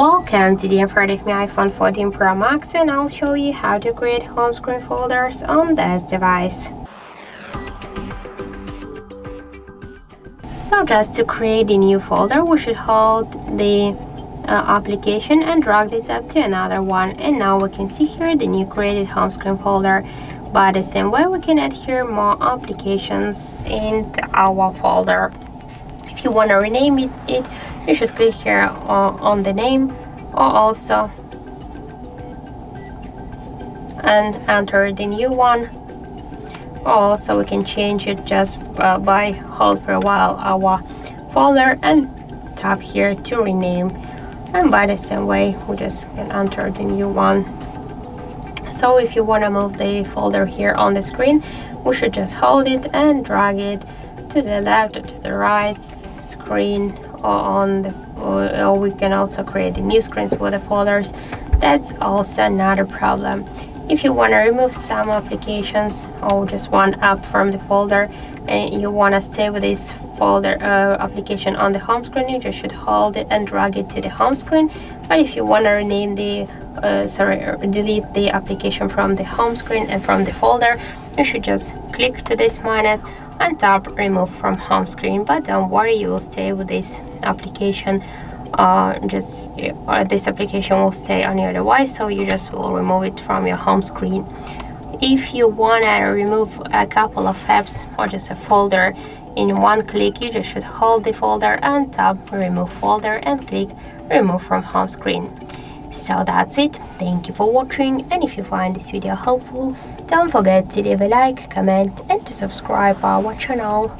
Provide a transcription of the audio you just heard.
Welcome to the of my iPhone 14 Pro Max and I'll show you how to create home screen folders on this device. So just to create a new folder, we should hold the uh, application and drag this up to another one. And now we can see here the new created home screen folder. By the same way, we can add here more applications into our folder. If you want to rename it, it you should click here on the name or also and enter the new one. Also we can change it just uh, by hold for a while our folder and tap here to rename. And by the same way we just can enter the new one so if you want to move the folder here on the screen we should just hold it and drag it to the left or to the right screen or on the or we can also create new screens for the folders. That's also not a problem if you want to remove some applications or just one app from the folder and you want to stay with this folder uh, application on the home screen you just should hold it and drag it to the home screen. But if you want to rename the uh, sorry uh, delete the application from the home screen and from the folder you should just click to this minus and tap remove from home screen. But don't worry you will stay with this application uh, just uh, this application will stay on your device so you just will remove it from your home screen. If you want to remove a couple of apps or just a folder in one click you just should hold the folder and tap remove folder and click remove from home screen. So that's it. Thank you for watching and if you find this video helpful don't forget to leave a like comment and to subscribe our channel